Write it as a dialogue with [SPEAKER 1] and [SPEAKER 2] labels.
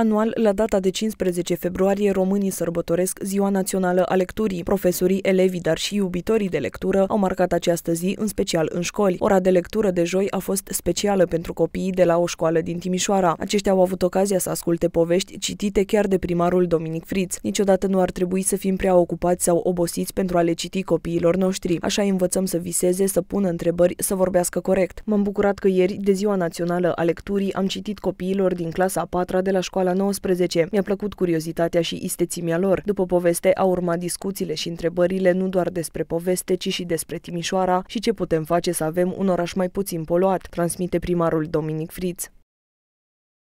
[SPEAKER 1] Anual, la data de 15 februarie, românii sărbătoresc Ziua Națională a Lecturii. Profesorii, elevii, dar și iubitorii de lectură au marcat această zi, în special în școli. Ora de lectură de joi a fost specială pentru copiii de la o școală din Timișoara. Aceștia au avut ocazia să asculte povești citite chiar de primarul Dominic Friț. Niciodată nu ar trebui să fim prea ocupați sau obosiți pentru a le citi copiilor noștri. Așa îi învățăm să viseze, să pună întrebări, să vorbească corect. M-am bucurat că ieri, de Ziua Națională a Lecturii, am citit copiilor din clasa a patra de la școala școala 19. Mi-a plăcut curiozitatea și istețimea lor. După poveste au urmat discuțiile și întrebările nu doar despre poveste, ci și despre Timișoara și ce putem face să avem un oraș mai puțin poluat, transmite primarul Dominic Fritz.